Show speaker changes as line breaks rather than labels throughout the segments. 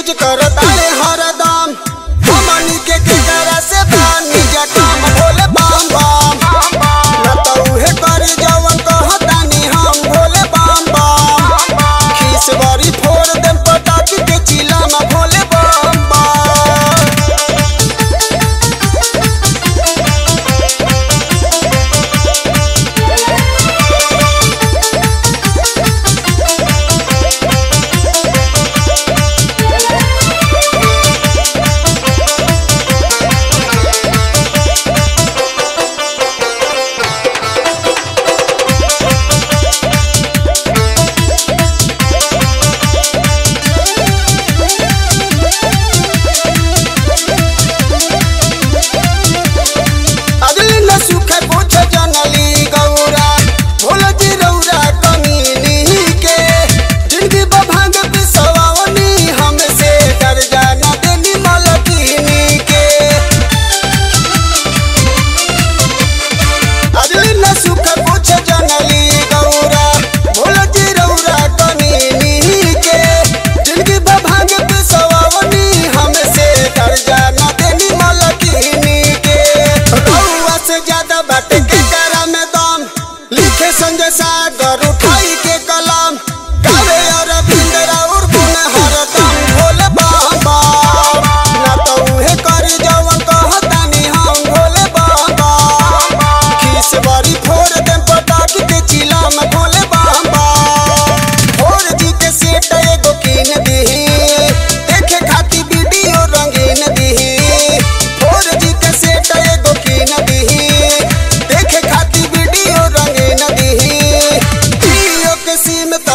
Use करता हर गंज सागर उठाई के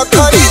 더 거리.